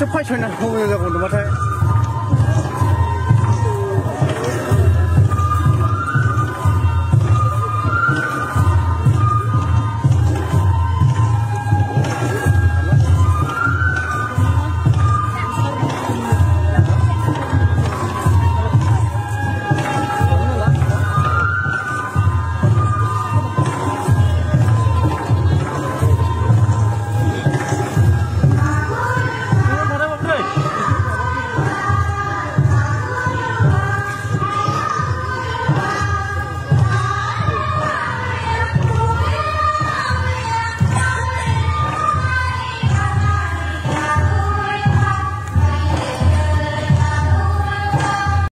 这快成了，我我我怎么穿？